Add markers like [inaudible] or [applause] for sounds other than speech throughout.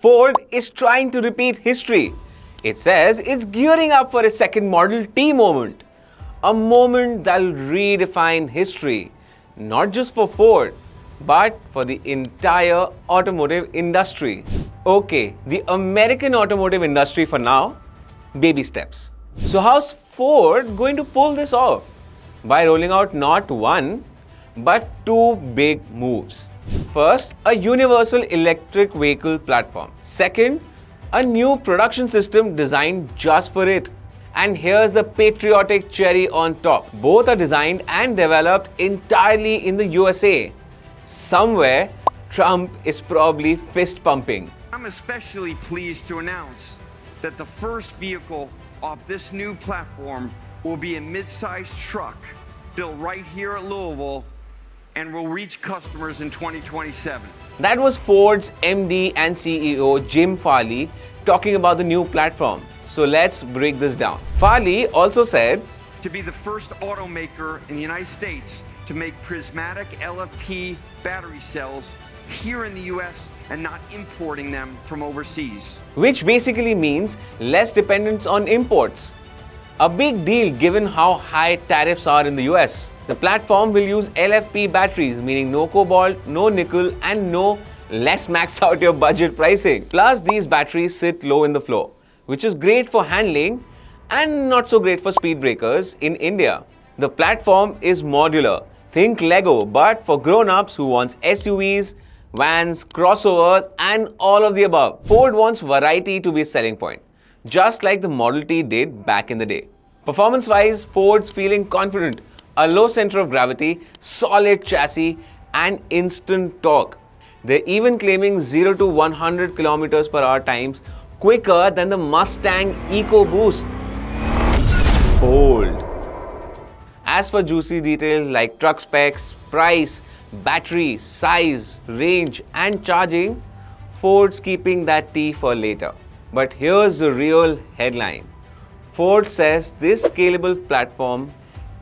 Ford is trying to repeat history. It says it's gearing up for a second Model T moment. A moment that'll redefine history, not just for Ford, but for the entire automotive industry. Okay, the American automotive industry for now, baby steps. So how's Ford going to pull this off? By rolling out not one, but two big moves. First, a universal electric vehicle platform. Second, a new production system designed just for it. And here's the patriotic cherry on top. Both are designed and developed entirely in the USA. Somewhere, Trump is probably fist pumping. I'm especially pleased to announce that the first vehicle off this new platform will be a mid-sized truck built right here at Louisville and will reach customers in 2027. That was Ford's MD and CEO Jim Farley talking about the new platform. So let's break this down. Farley also said to be the first automaker in the United States to make prismatic LFP battery cells here in the US and not importing them from overseas. Which basically means less dependence on imports. A big deal given how high tariffs are in the US. The platform will use LFP batteries, meaning no cobalt, no nickel, and no less max [laughs] out your budget pricing. Plus, these batteries sit low in the floor, which is great for handling and not so great for speed breakers in India. The platform is modular. Think Lego, but for grown-ups who wants SUVs, vans, crossovers, and all of the above. Ford wants variety to be a selling point, just like the Model T did back in the day. Performance-wise, Ford's feeling confident a low center of gravity, solid chassis, and instant torque. They're even claiming 0 to 100 kilometers per hour times quicker than the Mustang EcoBoost. Bold. As for juicy details like truck specs, price, battery, size, range, and charging, Ford's keeping that tea for later. But here's the real headline. Ford says this scalable platform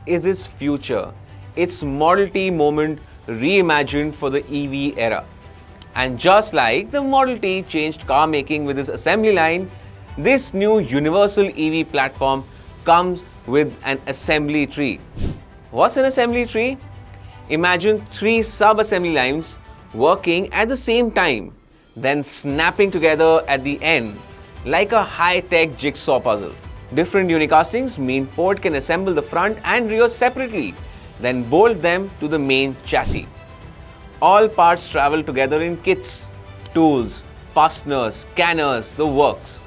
is its future. It's Model T moment reimagined for the EV era. And just like the Model T changed car making with its assembly line, this new universal EV platform comes with an assembly tree. What's an assembly tree? Imagine three sub-assembly lines working at the same time, then snapping together at the end like a high-tech jigsaw puzzle. Different unicastings mean Ford can assemble the front and rear separately, then bolt them to the main chassis. All parts travel together in kits, tools, fasteners, scanners, the works.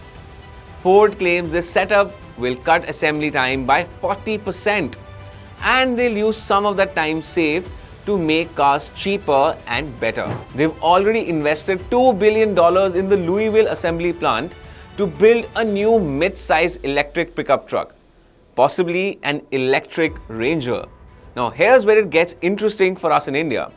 Ford claims this setup will cut assembly time by 40% and they'll use some of that time saved to make cars cheaper and better. They've already invested $2 billion in the Louisville assembly plant to build a new mid-size electric pickup truck, possibly an electric Ranger. Now here's where it gets interesting for us in India.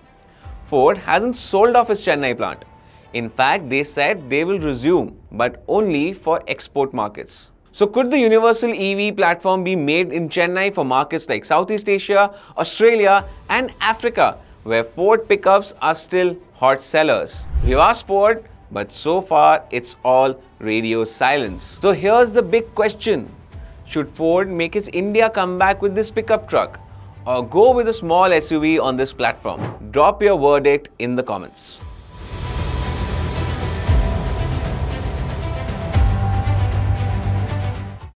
Ford hasn't sold off its Chennai plant. In fact, they said they will resume, but only for export markets. So could the universal EV platform be made in Chennai for markets like Southeast Asia, Australia and Africa, where Ford pickups are still hot sellers? We've asked Ford but so far, it's all radio silence. So here's the big question. Should Ford make its India comeback with this pickup truck? Or go with a small SUV on this platform? Drop your verdict in the comments.